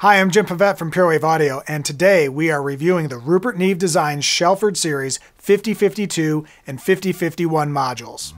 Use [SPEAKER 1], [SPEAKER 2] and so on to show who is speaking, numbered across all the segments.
[SPEAKER 1] Hi, I'm Jim Pavett from PureWave Audio, and today we are reviewing the Rupert Neve Design Shelford Series 5052 and 5051 modules.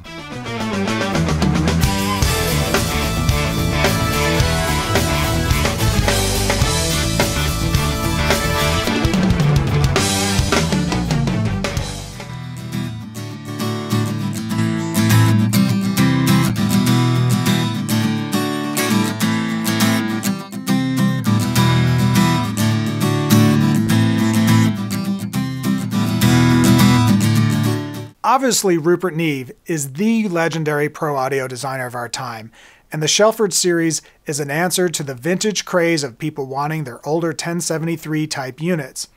[SPEAKER 1] Obviously, Rupert Neve is the legendary pro audio designer of our time, and the Shelford series is an answer to the vintage craze of people wanting their older 1073 type units.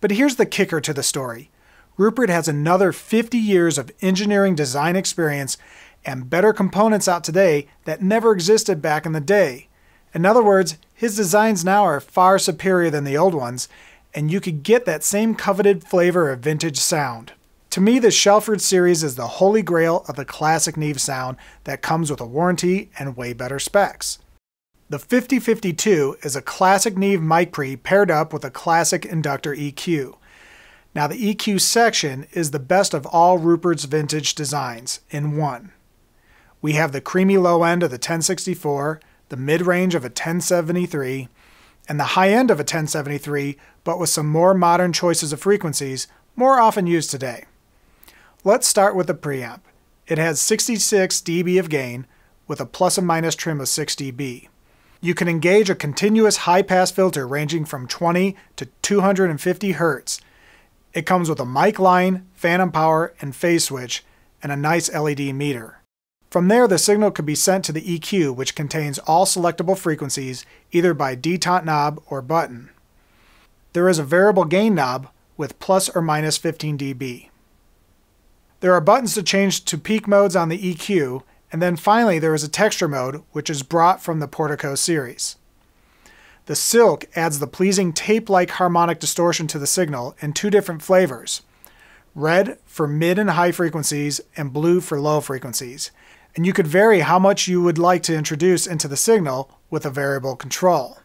[SPEAKER 1] But here's the kicker to the story Rupert has another 50 years of engineering design experience and better components out today that never existed back in the day. In other words, his designs now are far superior than the old ones, and you could get that same coveted flavor of vintage sound. To me, the Shelford series is the holy grail of the classic Neve sound that comes with a warranty and way better specs. The 5052 is a classic Neve mic pre paired up with a classic inductor EQ. Now the EQ section is the best of all Rupert's vintage designs in one. We have the creamy low end of the 1064, the mid-range of a 1073, and the high end of a 1073, but with some more modern choices of frequencies, more often used today. Let's start with the preamp. It has 66 dB of gain with a plus and minus trim of 6 dB. You can engage a continuous high-pass filter ranging from 20 to 250 Hz. It comes with a mic line, phantom power, and phase switch, and a nice LED meter. From there, the signal could be sent to the EQ, which contains all selectable frequencies, either by detente knob or button. There is a variable gain knob with plus or minus 15 dB. There are buttons to change to peak modes on the EQ, and then finally there is a texture mode, which is brought from the Portico series. The Silk adds the pleasing tape-like harmonic distortion to the signal in two different flavors. Red for mid and high frequencies, and blue for low frequencies. And you could vary how much you would like to introduce into the signal with a variable control.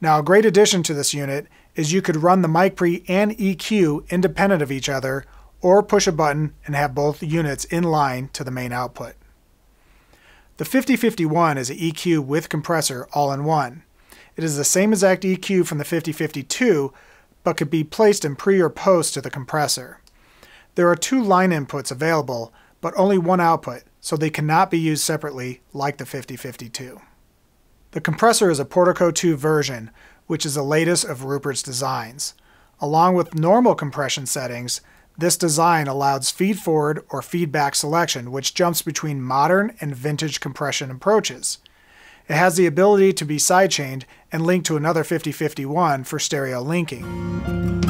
[SPEAKER 1] Now a great addition to this unit is you could run the mic pre and EQ independent of each other or push a button and have both units in line to the main output. The 5051 is an EQ with compressor all in one. It is the same exact EQ from the 5052, but could be placed in pre or post to the compressor. There are two line inputs available, but only one output, so they cannot be used separately like the 5052. The compressor is a Portico 2 version, which is the latest of Rupert's designs. Along with normal compression settings, this design allows feed-forward or feedback selection, which jumps between modern and vintage compression approaches. It has the ability to be sidechained and linked to another 5051 for stereo linking.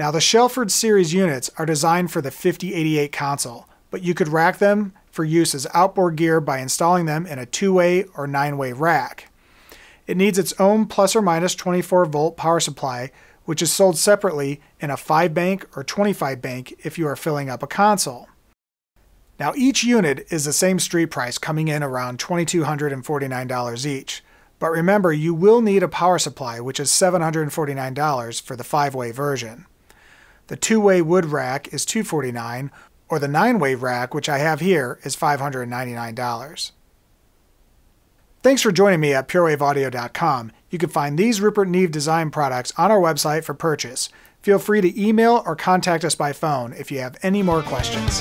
[SPEAKER 1] Now, the Shelford series units are designed for the 5088 console, but you could rack them for use as outboard gear by installing them in a two-way or nine-way rack. It needs its own plus or minus 24 volt power supply, which is sold separately in a 5 bank or 25 bank if you are filling up a console. Now each unit is the same street price coming in around $2,249 each. But remember, you will need a power supply, which is $749 for the 5-way version. The 2-way wood rack is 249 or the 9-way rack, which I have here, is $599. Thanks for joining me at purewaveaudio.com. You can find these Rupert Neve design products on our website for purchase. Feel free to email or contact us by phone if you have any more questions.